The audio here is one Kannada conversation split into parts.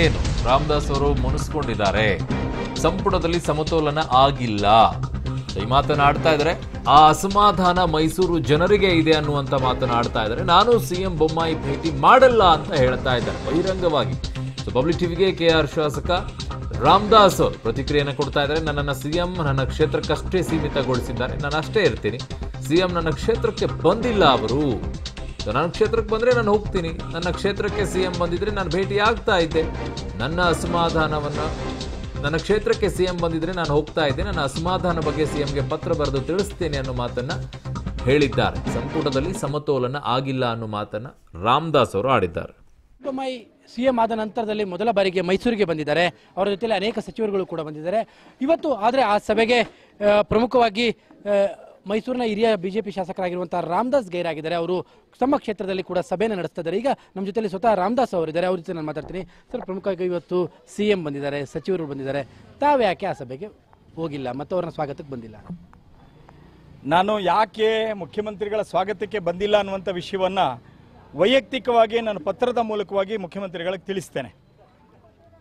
ಏನು? ರಾಮದಾಸ್ ಅವರು ಮುನಿಸ್ಕೊಂಡಿದ್ದಾರೆ. ಸಂಪುಟದಲ್ಲಿ ಸಮತೋಲನ ಆಗಿಲ್ಲ. ಈ ಮಾತನಾಡ್ತಾ ಇದ್ದಾರೆ, ಆ ಅಸಮಾಧಾನ ಮೈಸೂರು ಜನರಿಗೆ ಇದೆ ಅನ್ನುವಂತ ಮಾತನಾಡ್ತಾ ಇದ್ದಾರೆ. ನಾನು ಸಿಎಂ ಬೊಮ್ಮಾಯಿ ಭೇಟಿ ಮಾಡಲ್ಲ ಅಂತ ಹೇಳ್ತಾ ಇದ್ದಾರೆ, ಬಹಿರಂಗವಾಗಿ. ಸೊ ಪಬ್ಲಿಕ್ ಟಿವಿಗೆ ಕೆ ಆರ್ ಶಾಸಕ ರಾಮದಾಸ್ ಪ್ರತಿಕ್ರಿಯೆಯನ್ನು ಕೊಡ್ತಾ ಇದ್ದಾರೆ. ನನ್ನನ್ನು ಸಿಎಂ ನನ್ನ ಕ್ಷೇತ್ರಕ್ಕಷ್ಟೇ ಸೀಮಿತಗೊಳಿಸಿದ್ದಾರೆ. ನಾನು ಅಷ್ಟೇ ಇರ್ತೀನಿ ಸಿಎಂ ನನ್ನ ಕ್ಷೇತ್ರಕ್ಕೆ ಬಂದಿಲ್ಲ ಅವರು. ಸೊ ನನ್ನ ಕ್ಷೇತ್ರಕ್ಕೆ ಬಂದರೆ ನಾನು ಹೋಗ್ತೀನಿ. ನನ್ನ ಕ್ಷೇತ್ರಕ್ಕೆ ಸಿ ಎಂ ಬಂದಿದ್ದರೆ ನಾನು ಭೇಟಿ ಆಗ್ತಾ ಇದ್ದೆ. ನನ್ನ ಅಸಮಾಧಾನವನ್ನು, ನನ್ನ ಕ್ಷೇತ್ರಕ್ಕೆ ಸಿ ಎಂ ಬಂದಿದ್ದರೆ ನಾನು ಹೋಗ್ತಾ ಇದ್ದೆ. ನನ್ನ ಅಸಮಾಧಾನ ಬಗ್ಗೆ ಸಿ ಎಂಗೆ ಪತ್ರ ಬರೆದು ತಿಳಿಸ್ತೇನೆ ಅನ್ನೋ ಮಾತನ್ನು ಹೇಳಿದ್ದಾರೆ. ಸಂಪುಟದಲ್ಲಿ ಸಮತೋಲನ ಆಗಿಲ್ಲ ಅನ್ನೋ ಮಾತನ್ನು ರಾಮದಾಸ್ ಅವರು ಆಡಿದ್ದಾರೆ. ಬೊಮ್ಮಾಯಿ ಸಿಎಂ ಆದ ನಂತರದಲ್ಲಿ ಮೊದಲ ಬಾರಿಗೆ ಮೈಸೂರಿಗೆ ಬಂದಿದ್ದಾರೆ. ಅವರ ಜೊತೆಯಲ್ಲಿ ಅನೇಕ ಸಚಿವರುಗಳು ಕೂಡ ಬಂದಿದ್ದಾರೆ. ಇವತ್ತು ಆದರೆ ಆ ಸಭೆಗೆ ಪ್ರಮುಖವಾಗಿ ಮೈಸೂರಿನ ಹಿರಿಯ ಬಿಜೆಪಿ ಶಾಸಕರಾಗಿರುವಂತಹ ರಾಮದಾಸ್ ಗೈರಾಗಿದ್ದಾರೆ. ಅವರು ತಮ್ಮ ಕ್ಷೇತ್ರದಲ್ಲಿ ಕೂಡ ಸಭೆಯನ್ನು ನಡೆಸ್ತಾ ಇದ್ದಾರೆ ಈಗ ನಮ್ಮ ಜೊತೆಯಲ್ಲಿ ಸ್ವತಃ ರಾಮದಾಸ್ ಅವರಿದ್ದಾರೆ. ಅವ್ರ ಜೊತೆ ನಾನು ಮಾತಾಡ್ತೀನಿ. ಸರ್, ಪ್ರಮುಖವಾಗಿ ಇವತ್ತು ಸಿಎಂ ಬಂದಿದ್ದಾರೆ, ಸಚಿವರು ಬಂದಿದ್ದಾರೆ. ತಾವು ಯಾಕೆ ಆ ಸಭೆಗೆ ಹೋಗಿಲ್ಲ ಮತ್ತು ಅವ್ರನ್ನ ಸ್ವಾಗತಕ್ಕೆ ಬಂದಿಲ್ಲ? ನಾನು ಯಾಕೆ ಮುಖ್ಯಮಂತ್ರಿಗಳ ಸ್ವಾಗತಕ್ಕೆ ಬಂದಿಲ್ಲ ಅನ್ನುವಂಥ ವಿಷಯವನ್ನು ವೈಯಕ್ತಿಕವಾಗಿ ನಾನು ಪತ್ರದ ಮೂಲಕವಾಗಿ ಮುಖ್ಯಮಂತ್ರಿಗಳಿಗೆ ತಿಳಿಸ್ತೇನೆ.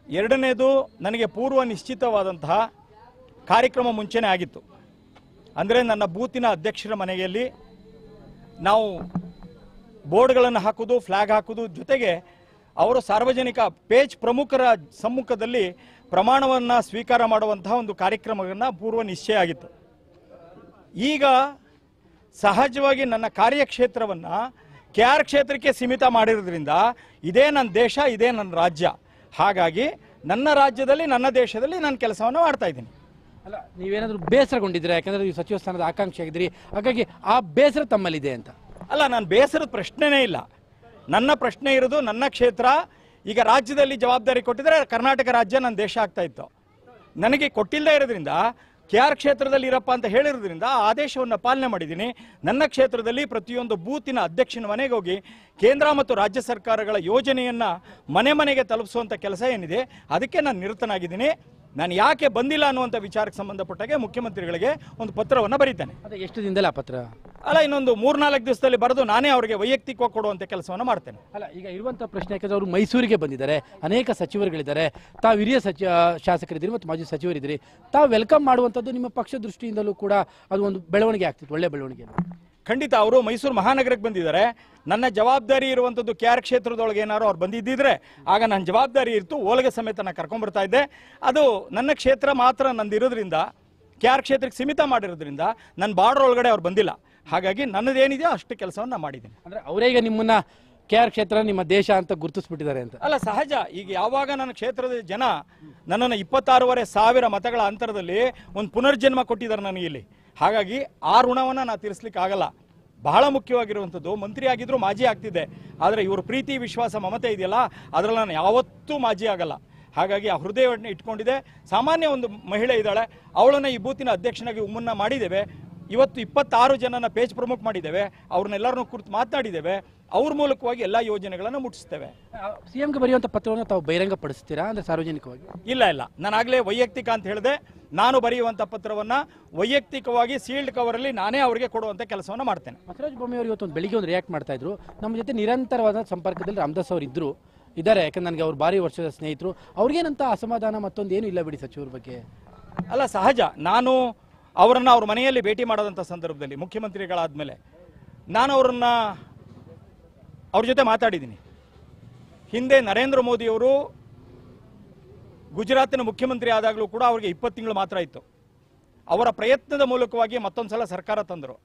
ಎರಡನೇದು, ನನಗೆ ಪೂರ್ವ ನಿಶ್ಚಿತವಾದಂತಹ ಕಾರ್ಯಕ್ರಮ ಮುಂಚೆನೇ ಆಗಿತ್ತು. ಅಂದರೆ ನನ್ನ ಬೂತಿನ ಅಧ್ಯಕ್ಷರ ಮನೆಯಲ್ಲಿ ನಾವು ಬೋರ್ಡ್ಗಳನ್ನು ಹಾಕೋದು ಫ್ಲ್ಯಾಗ್ ಹಾಕೋದು ಜೊತೆಗೆ ಅವರು ಸಾರ್ವಜನಿಕ ಪೇಜ್ ಪ್ರಮುಖರ ಸಮ್ಮುಖದಲ್ಲಿ ಪ್ರಮಾಣವನ್ನು ಸ್ವೀಕಾರ ಮಾಡುವಂತಹ ಒಂದು ಕಾರ್ಯಕ್ರಮವನ್ನು ಪೂರ್ವ ನಿಶ್ಚಯ ಆಗಿತ್ತು. ಈಗ ಸಹಜವಾಗಿ ನನ್ನ ಕಾರ್ಯಕ್ಷೇತ್ರವನ್ನು ಕೆ ಆರ್ ಕ್ಷೇತ್ರಕ್ಕೆ ಸೀಮಿತ ಮಾಡಿರೋದ್ರಿಂದ ಇದೇ ನನ್ನ ದೇಶ, ಇದೇ ನನ್ನ ರಾಜ್ಯ. ಹಾಗಾಗಿ ನನ್ನ ರಾಜ್ಯದಲ್ಲಿ, ನನ್ನ ದೇಶದಲ್ಲಿ ನಾನು ಕೆಲಸವನ್ನು ಮಾಡ್ತಾ ಇದ್ದೀನಿ. ಅಲ್ಲ, ನೀವೇನಾದರೂ ಬೇಸರಗೊಂಡಿದ್ರೆ ಯಾಕಂದ್ರೆ ನೀವು ಸಚಿವ ಸ್ಥಾನದ ಆಕಾಂಕ್ಷಿ ಆಗಿದ್ರಿ ಹಾಗಾಗಿ ಆ ಬೇಸರ ತಮ್ಮಲ್ಲಿದೆ ಅಂತ. ಅಲ್ಲ, ನಾನು ಬೇಸರದ ಪ್ರಶ್ನೆನೇ ಇಲ್ಲ. ನನ್ನ ಪ್ರಶ್ನೆ ಇರೋದು, ನನ್ನ ಕ್ಷೇತ್ರ ಈಗ ರಾಜ್ಯದಲ್ಲಿ ಜವಾಬ್ದಾರಿ ಕೊಟ್ಟಿದ್ರೆ ಕರ್ನಾಟಕ ರಾಜ್ಯ ನನ್ನ ದೇಶ ಆಗ್ತಾ ಇತ್ತು. ನನಗೆ ಕೊಟ್ಟಿಲ್ಲದೆ ಇರೋದ್ರಿಂದ ಕೆ ಆರ್ ಕ್ಷೇತ್ರದಲ್ಲಿ ಇರಪ್ಪ ಅಂತ ಹೇಳಿರೋದ್ರಿಂದ ಆದೇಶವನ್ನು ಪಾಲನೆ ಮಾಡಿದ್ದೀನಿ. ನನ್ನ ಕ್ಷೇತ್ರದಲ್ಲಿ ಪ್ರತಿಯೊಂದು ಬೂತಿನ ಅಧ್ಯಕ್ಷನ ಮನೆಗೆ ಹೋಗಿ ಕೇಂದ್ರ ಮತ್ತು ರಾಜ್ಯ ಸರ್ಕಾರಗಳ ಯೋಜನೆಯನ್ನು ಮನೆ ಮನೆಗೆ ತಲುಪಿಸುವಂಥ ಕೆಲಸ ಏನಿದೆ, ಅದಕ್ಕೆ ನಾನು ನಿರತನಾಗಿದ್ದೀನಿ. ನಾನು ಯಾಕೆ ಬಂದಿಲ್ಲ ಅನ್ನುವಂಥ ವಿಚಾರಕ್ಕೆ ಸಂಬಂಧಪಟ್ಟಾಗೆ ಮುಖ್ಯಮಂತ್ರಿಗಳಿಗೆ ಒಂದು ಪತ್ರವನ್ನು ಬರೀತೇನೆ. ಅದೇ ಎಷ್ಟು ದಿನದಲ್ಲಿ ಆ ಪತ್ರ? ಅಲ್ಲ ಇನ್ನೊಂದು ಮೂರ್ನಾಲ್ಕು ದಿವಸದಲ್ಲಿ ಬರೆದು ನಾನೇ ಅವರಿಗೆ ವೈಯಕ್ತಿಕವಾಗಿ ಕೊಡುವಂತ ಕೆಲಸವನ್ನು ಮಾಡ್ತೇನೆ. ಅಲ್ಲ ಈಗ ಇರುವಂಥ ಪ್ರಶ್ನೆ ಯಾಕಂದ್ರೆ ಅವರು ಮೈಸೂರಿಗೆ ಬಂದಿದ್ದಾರೆ ಅನೇಕ ಸಚಿವರುಗಳಿದ್ದಾರೆ. ತಾವು ಹಿರಿಯ ಸಚಿ ಶಾಸಕರಿದ್ದೀರಿ ಮತ್ತು ಮಾಜಿ ಸಚಿವರಿದ್ದೀರಿ. ತಾವು ವೆಲ್ಕಮ್ ಮಾಡುವಂಥದ್ದು ನಿಮ್ಮ ಪಕ್ಷ ದೃಷ್ಟಿಯಿಂದಲೂ ಕೂಡ ಅದು ಒಂದು ಬೆಳವಣಿಗೆ ಆಗ್ತಿತ್ತು ಒಳ್ಳೆ ಬೆಳವಣಿಗೆ. ಖಂಡಿತ ಅವರು ಮೈಸೂರು ಮಹಾನಗರಕ್ಕೆ ಬಂದಿದ್ದಾರೆ. ನನ್ನ ಜವಾಬ್ದಾರಿ ಇರುವಂಥದ್ದು ಕೆ ಆರ್ ಕ್ಷೇತ್ರದೊಳಗೆ ಏನಾರು ಅವ್ರು ಬಂದಿದ್ದಿದ್ರೆ ಆಗ ನನ್ನ ಜವಾಬ್ದಾರಿ ಇತ್ತು ಓಲಗ ಸಮೇತ ನಾನು ಕರ್ಕೊಂಡ್ಬರ್ತಾ ಇದ್ದೆ. ಅದು ನನ್ನ ಕ್ಷೇತ್ರ ಮಾತ್ರ ನಂದಿರೋದ್ರಿಂದ ಕೆ ಆರ್ ಕ್ಷೇತ್ರಕ್ಕೆ ಸೀಮಿತ ಮಾಡಿರೋದ್ರಿಂದ ನನ್ನ ಬಾರ್ಡರ್ ಒಳಗಡೆ ಅವ್ರು ಬಂದಿಲ್ಲ. ಹಾಗಾಗಿ ನನ್ನದೇನಿದೆಯೋ ಅಷ್ಟು ಕೆಲಸವನ್ನು ನಾನು ಮಾಡಿದ್ದೀನಿ. ಅಂದರೆ ಅವರೇ ಈಗ ನಿಮ್ಮನ್ನ ಕೆ ಆರ್ ಕ್ಷೇತ್ರ ನಿಮ್ಮ ದೇಶ ಅಂತ ಗುರುತಿಸ್ಬಿಟ್ಟಿದ್ದಾರೆ ಅಂತ. ಅಲ್ಲ ಸಹಜ. ಈಗ ಯಾವಾಗ ನನ್ನ ಕ್ಷೇತ್ರದ ಜನ ನನ್ನನ್ನು ಇಪ್ಪತ್ತಾರೂವರೆ ಸಾವಿರ ಮತಗಳ ಅಂತರದಲ್ಲಿ ಒಂದು ಪುನರ್ಜನ್ಮ ಕೊಟ್ಟಿದ್ದಾರೆ ನನಗೆ ಇಲ್ಲಿ. ಹಾಗಾಗಿ ಆ ಋಣವನ್ನು ನಾ ತೀರಿಸ್ಲಿಕ್ಕೆ ಆಗಲ್ಲ ಬಹಳ ಮುಖ್ಯವಾಗಿರುವಂಥದ್ದು ಮಂತ್ರಿ ಆಗಿದ್ರು ಮಾಜಿ ಆಗ್ತಿದೆ ಆದರೆ ಇವರು ಪ್ರೀತಿ, ವಿಶ್ವಾಸ, ಮಮತೆ ಇದೆಯಲ್ಲ, ಅದರಲ್ಲಿ ನಾನು ಯಾವತ್ತೂ ಮಾಜಿ ಆಗಲ್ಲ. ಹಾಗಾಗಿ ಆ ಹೃದಯವನ್ನು ಇಟ್ಕೊಂಡಿದೆ ಸಾಮಾನ್ಯ ಒಂದು ಮಹಿಳೆ ಇದ್ದಾಳೆ. ಅವಳನ್ನು ಈ ಬೂತಿನ ಅಧ್ಯಕ್ಷನಾಗಿ ಉಮ್ಮನ್ನ ಮಾಡಿದ್ದೇವೆ. ಇವತ್ತು ಇಪ್ಪತ್ತಾರು ಜನನ ಪೇಜ್ ಪ್ರಮುಖ ಮಾಡಿದ್ದೇವೆ. ಅವ್ರನ್ನೆಲ್ಲರನ್ನೂ ಕುರಿತು ಮಾತನಾಡಿದ್ದೇವೆ. ಅವ್ರ ಮೂಲಕವಾಗಿ ಎಲ್ಲ ಯೋಜನೆಗಳನ್ನು ಮುಟ್ಟಿಸ್ತೇವೆ. ಸಿಎಂಗೆ ಬರೆಯುವಂಥ ಪತ್ರವನ್ನು ತಾವು ಬಹಿರಂಗ ಪಡಿಸ್ತೀರಾ ಅಂದ್ರೆ ಸಾರ್ವಜನಿಕವಾಗಿ? ಇಲ್ಲ ಇಲ್ಲ. ನಾನಾಗಲೇ ವೈಯಕ್ತಿಕ ಅಂತ ಹೇಳಿದೆ. ನಾನು ಬರೆಯುವಂಥ ಪತ್ರವನ್ನ ವೈಯಕ್ತಿಕವಾಗಿ ಸೀಲ್ಡ್ ಕವರಲ್ಲಿ ನಾನೇ ಅವರಿಗೆ ಕೊಡುವಂಥ ಕೆಲಸವನ್ನು ಮಾಡ್ತೇನೆ. ಬಸವರಾಜ ಬೊಮ್ಮಾಯಿ ಅವರು ಇವತ್ತು ಒಂದು ಬೆಳಿಗ್ಗೆ ಒಂದು ರಿಯಾಕ್ಟ್ ಮಾಡ್ತಾ ಇದ್ರು. ನಮ್ಮ ಜೊತೆ ನಿರಂತರವಾದ ಸಂಪರ್ಕದಲ್ಲಿ ರಾಮದಾಸ್ ಅವರು ಇದ್ರು. ಇದ್ದಾರೆ. ಯಾಕಂದ್ರೆ ನನಗೆ ಅವ್ರು ಭಾರಿ ವರ್ಷದ ಸ್ನೇಹಿತರು. ಅವ್ರಿಗೇನಂತ ಅಸಮಾಧಾನ ಮತ್ತೊಂದು ಏನು ಇಲ್ಲ ಬಿಡಿ ಸಚಿವರ ಬಗ್ಗೆ? ಅಲ್ಲ ಸಹಜ. ನಾನು ಅವರನ್ನು ಅವ್ರ ಮನೆಯಲ್ಲಿ ಭೇಟಿ ಮಾಡೋದಂಥ ಸಂದರ್ಭದಲ್ಲಿ ಮುಖ್ಯಮಂತ್ರಿಗಳಾದಮೇಲೆ ನಾನು ಅವರನ್ನ ಅವ್ರ ಜೊತೆ ಮಾತಾಡಿದ್ದೀನಿ. ಹಿಂದೆ ನರೇಂದ್ರ ಮೋದಿಯವರು ಗುಜರಾತಿನ ಮುಖ್ಯಮಂತ್ರಿ ಆದಾಗಲೂ ಕೂಡ ಅವರಿಗೆ ಇಪ್ಪತ್ತು ತಿಂಗಳು ಮಾತ್ರ ಇತ್ತು ಅವರ ಪ್ರಯತ್ನದ ಮೂಲಕವಾಗಿ ಮತ್ತೊಂದು ಸಲ ಸರ್ಕಾರ ತಂದರು.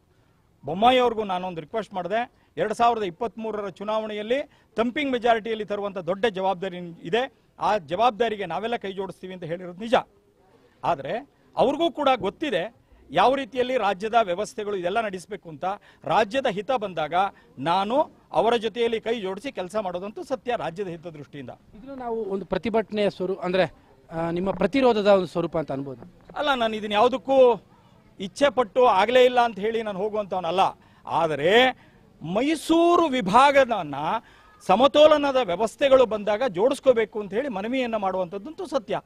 ಬೊಮ್ಮಾಯಿ ಅವ್ರಿಗೂ ನಾನೊಂದು ರಿಕ್ವೆಸ್ಟ್ ಮಾಡಿದೆ, ಎರಡು ಸಾವಿರದ ಇಪ್ಪತ್ತ್ಮೂರರ ಚುನಾವಣೆಯಲ್ಲಿ ತಂಪಿಂಗ್ ಮೆಜಾರಿಟಿಯಲ್ಲಿ ತರುವಂಥ ದೊಡ್ಡ ಜವಾಬ್ದಾರಿ ಇದೆ. ಆ ಜವಾಬ್ದಾರಿಗೆ ನಾವೆಲ್ಲ ಕೈ ಜೋಡಿಸ್ತೀವಿ ಅಂತ ಹೇಳಿರೋದು ನಿಜ. ಆದರೆ ಅವ್ರಿಗೂ ಕೂಡ ಗೊತ್ತಿದೆ ಯಾವ ರೀತಿಯಲ್ಲಿ ರಾಜ್ಯದ ವ್ಯವಸ್ಥೆಗಳು ಇದೆಲ್ಲ ನಡೆಸಬೇಕು ಅಂತ ರಾಜ್ಯದ ಹಿತ ಬಂದಾಗ ನಾನು ಅವರ ಜೊತೆಯಲ್ಲಿ ಕೈ ಜೋಡಿಸಿ ಕೆಲಸ ಮಾಡೋದಂತೂ ಸತ್ಯ ರಾಜ್ಯದ ಹಿತ ದೃಷ್ಟಿಯಿಂದ. ಇದನ್ನು ನಾವು ಒಂದು ಪ್ರತಿಭಟನೆಯ ಸ್ವರೂಪ ಅಂದರೆ ನಿಮ್ಮ ಪ್ರತಿರೋಧದ ಒಂದು ಸ್ವರೂಪ ಅಂತ ಅನ್ಬೋದು. ಅಲ್ಲ ನಾನು ಇದನ್ನು ಯಾವುದಕ್ಕೂ ಇಚ್ಛೆ ಪಟ್ಟು ಆಗಲೇ ಇಲ್ಲ ಅಂತ ಹೇಳಿ ನಾನು ಹೋಗುವಂಥವನಲ್ಲ ಆದರೆ ಮೈಸೂರು ವಿಭಾಗದನ್ನ ಸಮತೋಲನದ ವ್ಯವಸ್ಥೆಗಳು ಬಂದಾಗ ಜೋಡಿಸ್ಕೋಬೇಕು ಅಂತ ಹೇಳಿ ಮನವಿಯನ್ನು ಮಾಡುವಂಥದ್ದಂತೂ ಸತ್ಯ.